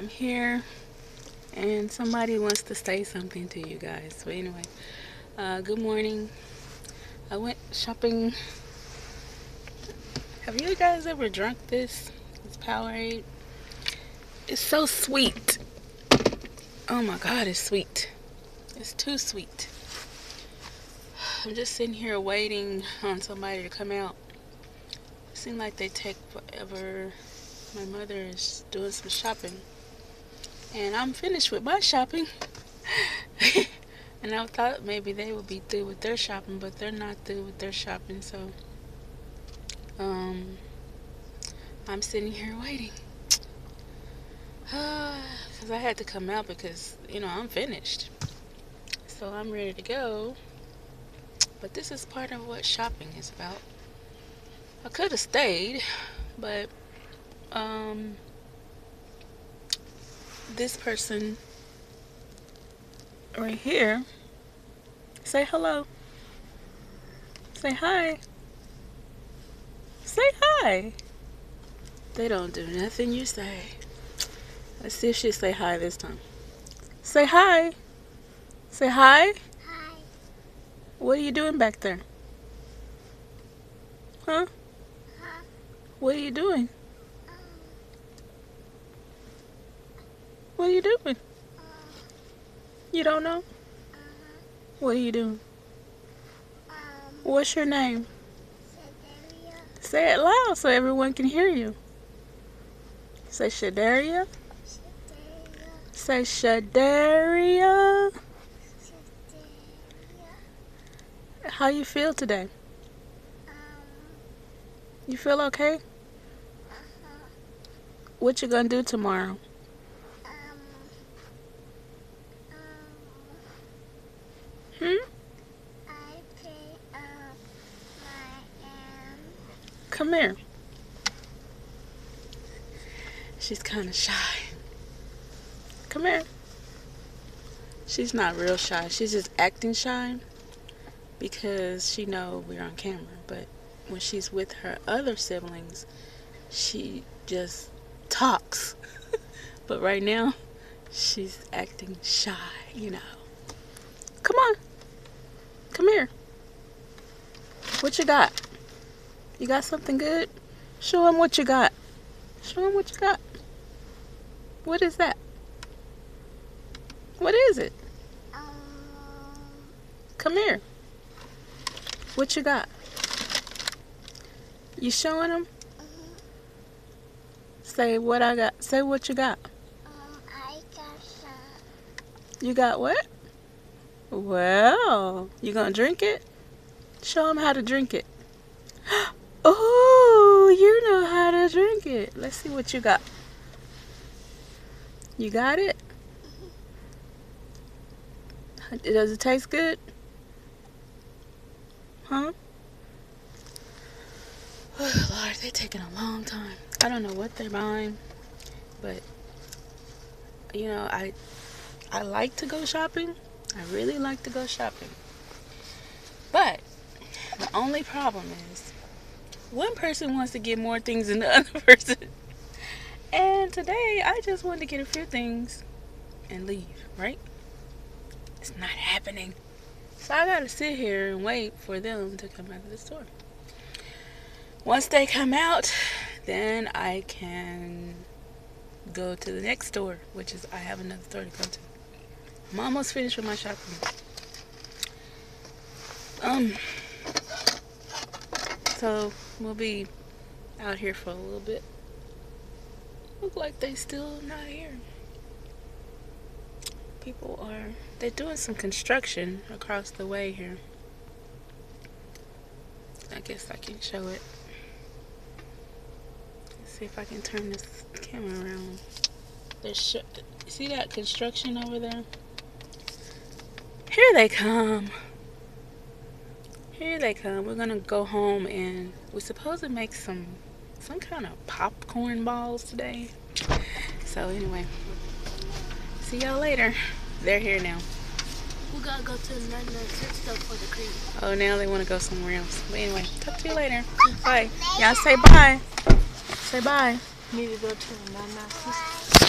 I'm here and somebody wants to say something to you guys. But anyway, uh, good morning. I went shopping. Have you guys ever drunk this? It's Powerade? It's so sweet. Oh my god, it's sweet. It's too sweet. I'm just sitting here waiting on somebody to come out. It seems like they take forever. My mother is doing some shopping. And I'm finished with my shopping. and I thought maybe they would be through with their shopping, but they're not through with their shopping, so um I'm sitting here waiting. Because I had to come out because, you know, I'm finished. So I'm ready to go. But this is part of what shopping is about. I could have stayed, but um, this person right here, say hello. Say hi. Say hi. They don't do nothing you say. Let's see if she say hi this time. Say hi. Say hi. Hi. What are you doing back there? Huh? Huh? What are you doing? Um, What are you doing? uh, You don't know? uh, What are you doing? What's your name? Sedaria, Say it loud so everyone can hear you. Say Shadaria. Sedaria, Say Shadaria. Sedaria, How you feel today? um, You feel okay? uh-huh, What you gonna do tomorrow? um, um, Hmm? I pay, um, my, um, Come here. She's kind of shy. Come here. She's not real shy. She's just acting shy because she know we're on camera. But when she's with her other siblings, she just talks. but right now, she's acting shy, you know. Come on. Come here. What you got? You got something good? Show him what you got. Show him what you got. What is that? What is it? um, Come here. What you got? You showing him? mhm, Say what I got. Say what you got. um, I got some, You got what? Well, you gonna drink it? Show him how to drink it. Oh, you know how to drink it. Let's see what you got. You got it? Does it taste good? Huh? Oh, Lord, they're taking a long time. I don't know what they're buying, but you know, I I like to go shopping. I really like to go shopping. But the only problem is one person wants to get more things than the other person. And today I just wanted to get a few things and leave, right? It's not happening. So I gotta sit here and wait for them to come out of the store. Once they come out, then I can go to the next store, which is I have another store to go to. I'm almost finished with my shopping. Um, so we'll be out here for a little bit. Look like they still not here. People are they're doing some construction across the way here. I guess I can show it. Let's see if I can turn this camera around. There's see that construction over there? Here they come. Here they come. Uh, we're gonna go home and we're supposed to make some some kind of popcorn balls today. So anyway, see y'all later. They're here now. we gotta go to sister for the cream. Oh, now they want to go somewhere else. But anyway, talk to you later. Bye. Y'all say bye. Say bye. Need to go to sister.